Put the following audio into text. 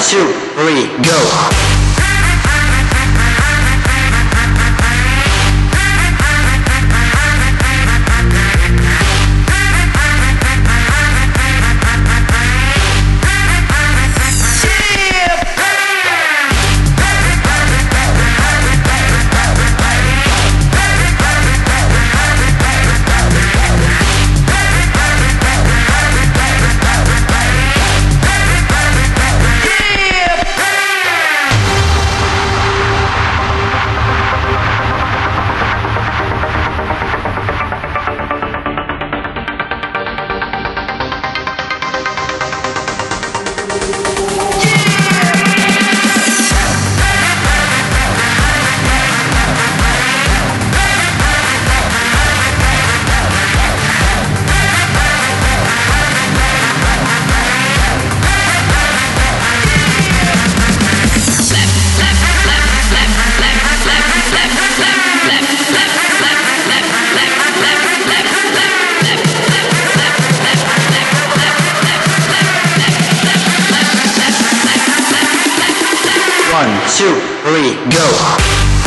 Two, three, go! Two, three, go!